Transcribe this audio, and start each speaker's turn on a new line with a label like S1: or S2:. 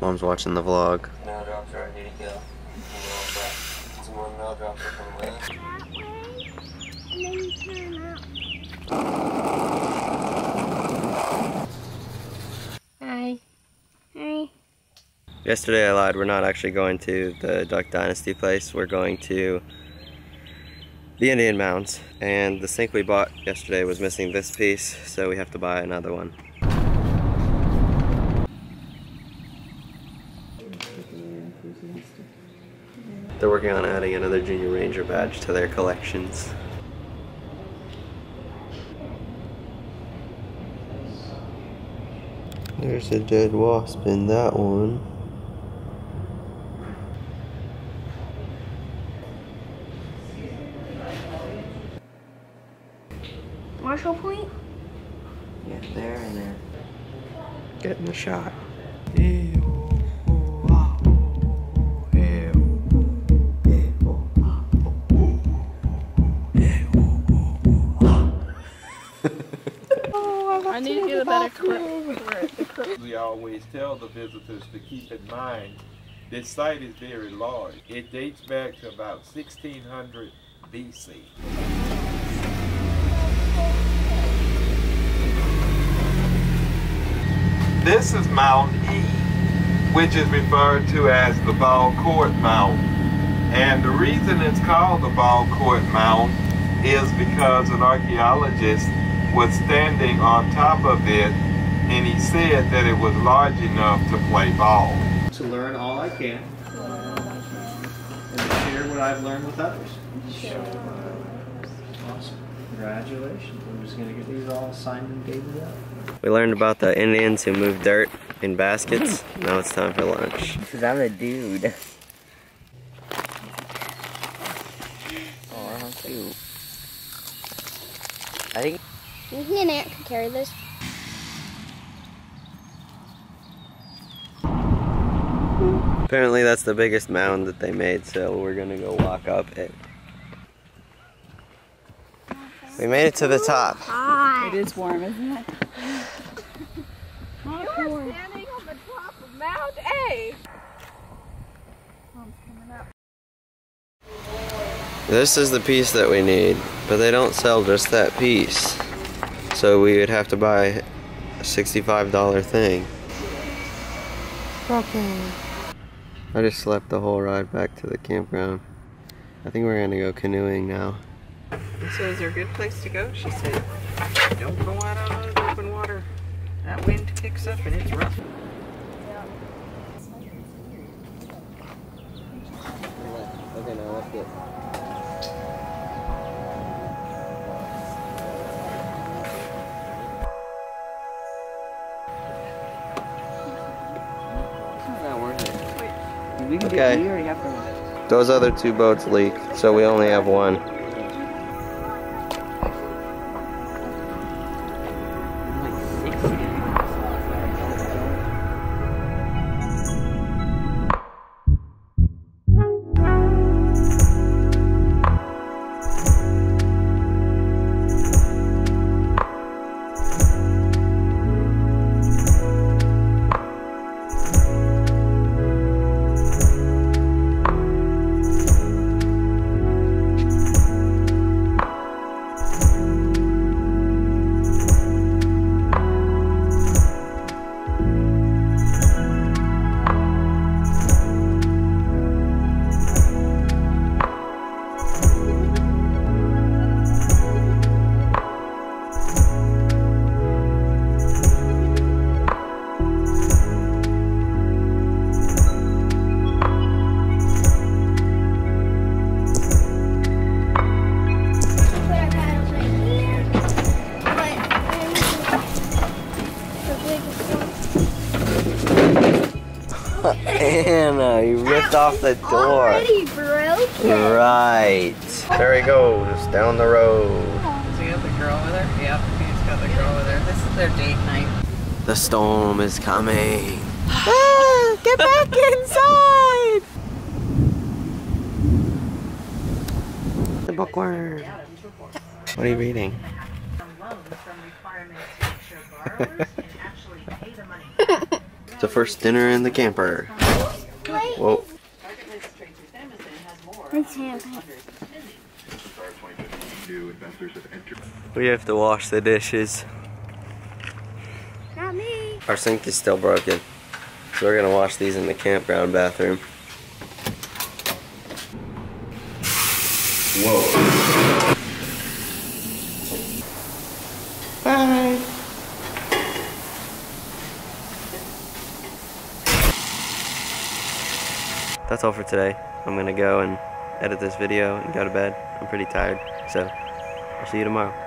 S1: Mom's watching the vlog.
S2: Mail drops are ready to go. Some more mail drops are coming in.
S3: That way, and then you turn out. Hi. Hi.
S1: Yesterday I lied. We're not actually going to the Duck Dynasty place. We're going to the Indian Mounds. And the sink we bought yesterday was missing this piece, so we have to buy another one. They're working on adding another Junior Ranger badge to their collections. There's a dead wasp in that one.
S3: Marshall Point?
S1: Yeah, there and there. Getting the shot.
S4: I need to get a better clip.
S5: We always tell the visitors to keep in mind this site is very large. It dates back to about 1600 BC. This is Mound E, which is referred to as the Ball Court Mound. And the reason it's called the Ball Court Mound is because an archaeologist was standing on top of it and he said that it was large enough to play ball.
S6: to learn all I can and to share what I've learned with others. Awesome. Congratulations. I'm just going to get these all signed and dated up.
S1: We learned about the Indians who move dirt in baskets. Now it's time for lunch.
S2: Cause I'm a dude.
S1: Oh, how cute.
S2: I think
S3: You think an ant could carry this?
S1: Apparently that's the biggest mound that they made, so we're gonna go walk up it. We made it to the top.
S4: It is warm, isn't it?
S3: Not
S4: You're standing on the top of Mound A. Mom's coming up.
S1: This is the piece that we need, but they don't sell just that piece. So we would have to buy a $65 thing. Okay. I just slept the whole ride back to the campground. I think we're gonna go canoeing now.
S4: So is there a good place to go? She said, don't go out on open water. That wind kicks up and it's rough.
S2: We can
S1: Okay.
S2: do already have to
S1: Those other two boats leak, so we only have one. Anna, you ripped off the
S3: one
S1: door.
S3: already broken.
S1: Right. There he goes, down the road.
S4: Does he have the girl with her? Yep, he's got the girl with her. This is their date night.
S1: The storm is coming. Ah, get back inside! The bookworm. What are you reading? the first dinner in the camper.
S3: Wait.
S1: Whoa.
S3: It's happening.
S1: We have to wash the dishes.
S3: Not me.
S1: Our sink is still broken. So we're gonna wash these in the campground bathroom. Whoa. Bye. That's all for today. I'm gonna go and edit this video and go to bed. I'm pretty tired, so I'll see you tomorrow.